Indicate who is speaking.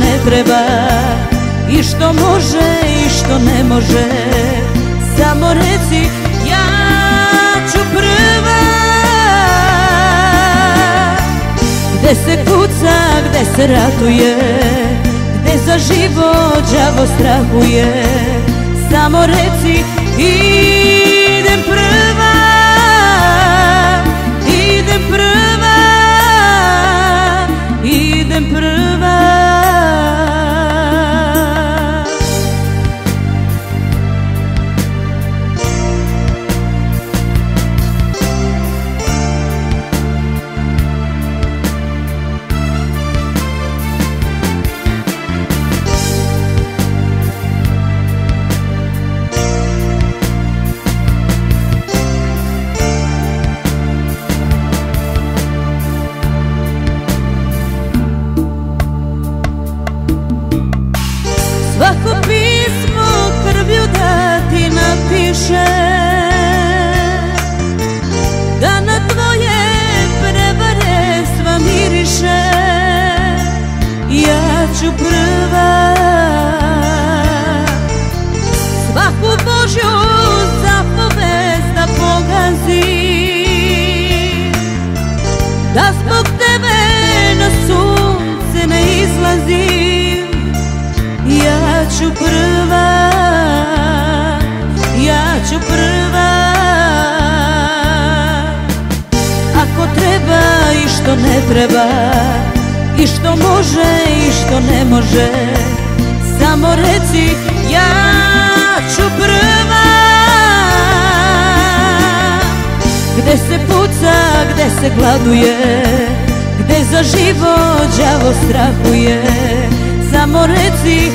Speaker 1: ne treba I što može i što ne može. Samo reci ja ću prva. Gde se kuca, gde se ratuje Gde za život đavo strahuje. Samo reci napiše Da na tvoje prevare sva miriše. Ja ću prva Svaku Božju zapovest da pogazim Da zbog tebe na sunce ne izlazim. Ja ću prva, prva. Ako treba i što ne treba I što može i što ne može Samo reci ja ću prva. Gde se puca, gde se gladuje Gde za život đavo strahuje Samo reci